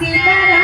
Sin